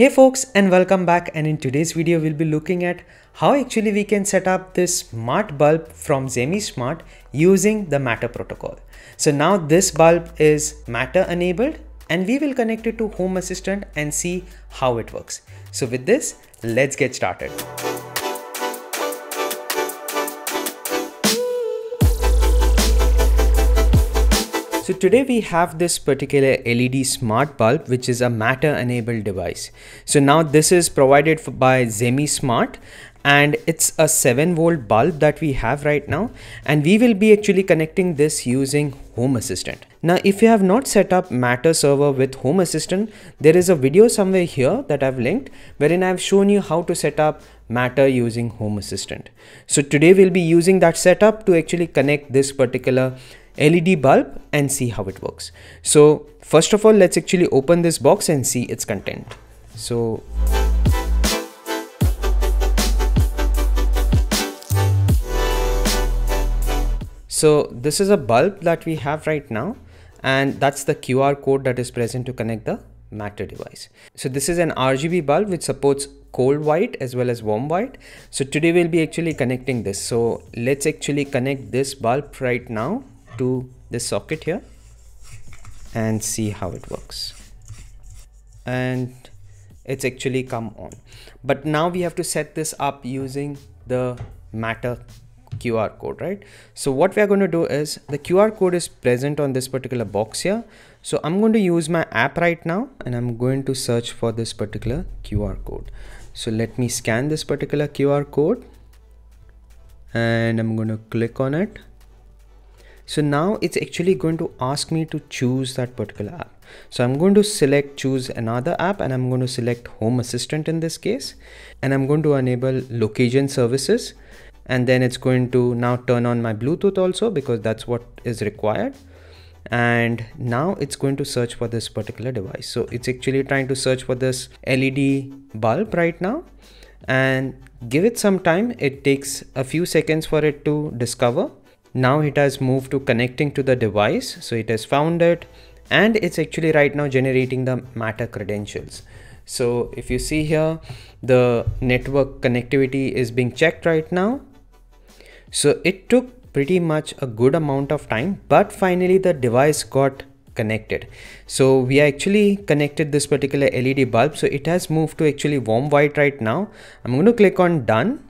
Hey folks and welcome back and in today's video we'll be looking at how actually we can set up this smart bulb from Zemismart using the Matter protocol. So now this bulb is Matter enabled and we will connect it to Home Assistant and see how it works. So with this, let's get started. So today we have this particular LED smart bulb which is a matter enabled device. So now this is provided by Zemismart and it's a 7 volt bulb that we have right now and we will be actually connecting this using Home Assistant. Now if you have not set up Matter server with Home Assistant there is a video somewhere here that I've linked wherein I've shown you how to set up Matter using Home Assistant. So today we'll be using that setup to actually connect this particular LED bulb and see how it works. So first of all, let's actually open this box and see its content. So So this is a bulb that we have right now and that's the QR code that is present to connect the matter device. So this is an RGB bulb which supports cold white as well as warm white. So today we'll be actually connecting this. So let's actually connect this bulb right now to this socket here and see how it works. And it's actually come on. But now we have to set this up using the matter QR code right? So what we are going to do is the QR code is present on this particular box here. So I'm going to use my app right now and I'm going to search for this particular QR code. So let me scan this particular QR code and I'm going to click on it so now it's actually going to ask me to choose that particular app. So I'm going to select choose another app and I'm going to select home assistant in this case. And I'm going to enable location services. And then it's going to now turn on my Bluetooth also because that's what is required. And now it's going to search for this particular device. So it's actually trying to search for this LED bulb right now and give it some time. It takes a few seconds for it to discover now it has moved to connecting to the device so it has found it and it's actually right now generating the matter credentials. So if you see here the network connectivity is being checked right now. So it took pretty much a good amount of time but finally the device got connected. So we actually connected this particular led bulb so it has moved to actually warm white right now. I'm going to click on done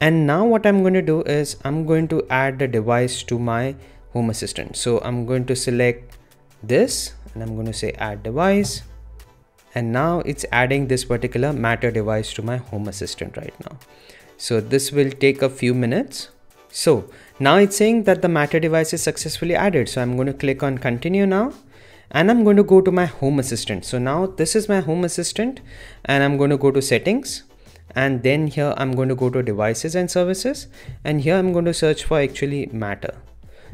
and now what I'm going to do is I'm going to add the device to my home assistant. So I'm going to select this and I'm going to say add device. And now it's adding this particular matter device to my home assistant right now. So this will take a few minutes. So now it's saying that the matter device is successfully added. So I'm going to click on continue now. And I'm going to go to my home assistant. So now this is my home assistant and I'm going to go to settings and then here I'm going to go to devices and services. And here I'm going to search for actually matter.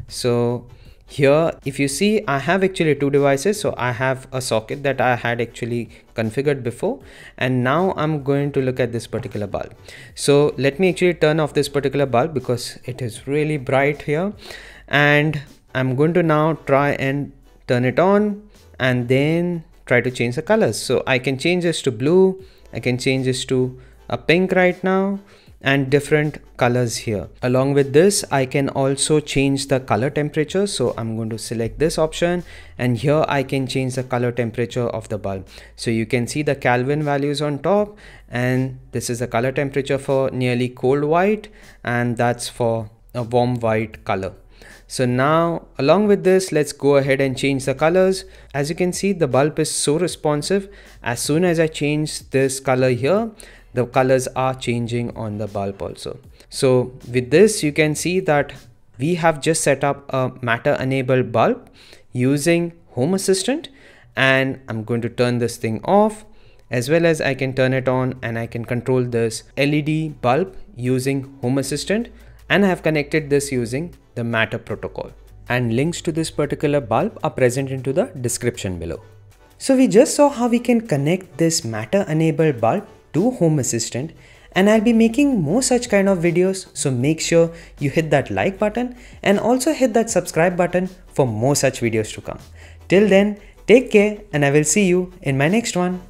So here if you see I have actually two devices. So I have a socket that I had actually configured before. And now I'm going to look at this particular bulb. So let me actually turn off this particular bulb because it is really bright here. And I'm going to now try and turn it on and then try to change the colors. So I can change this to blue. I can change this to a pink right now and different colors here along with this I can also change the color temperature so I'm going to select this option and here I can change the color temperature of the bulb so you can see the Kelvin values on top and this is the color temperature for nearly cold white and that's for a warm white color so now along with this, let's go ahead and change the colors. As you can see, the bulb is so responsive. As soon as I change this color here, the colors are changing on the bulb also. So with this, you can see that we have just set up a matter enabled bulb using Home Assistant and I'm going to turn this thing off as well as I can turn it on and I can control this LED bulb using Home Assistant and I have connected this using the Matter protocol and links to this particular bulb are present into the description below. So we just saw how we can connect this Matter enabled bulb to Home Assistant and I'll be making more such kind of videos so make sure you hit that like button and also hit that subscribe button for more such videos to come. Till then, take care and I will see you in my next one.